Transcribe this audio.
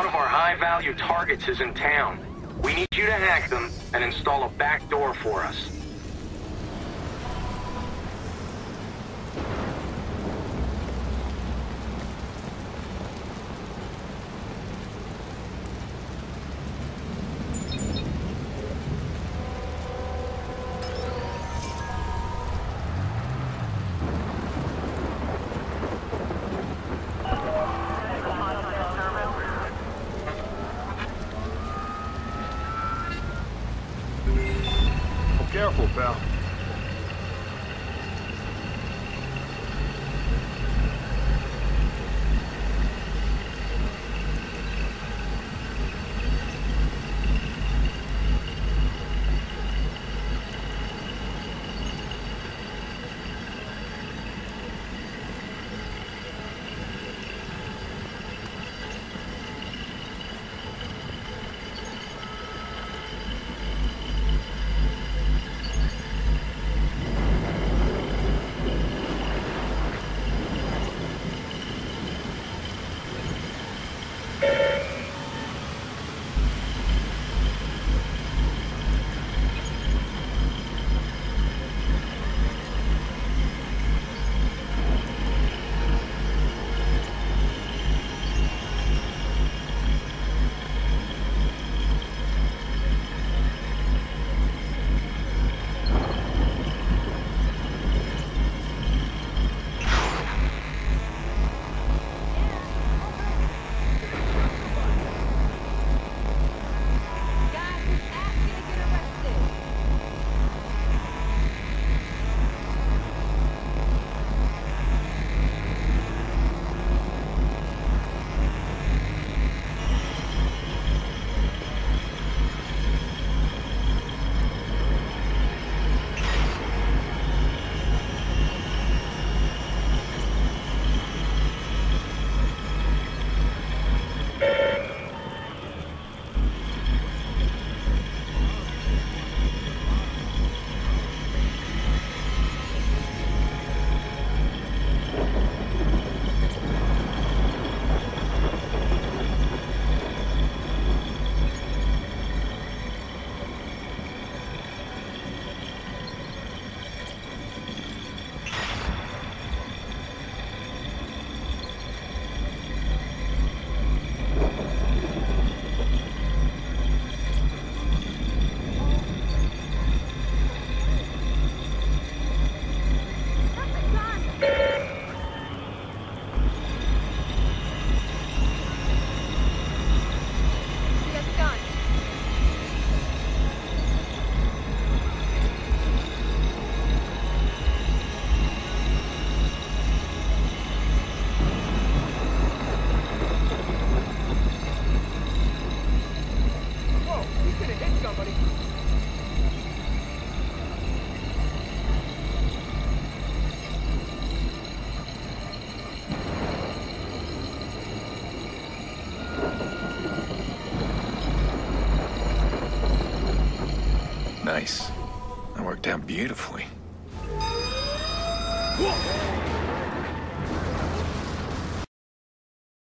one of our high-value targets is in town. We need you to hack them and install a back door for us. Careful, pal. Nice. That worked out beautifully. Whoa!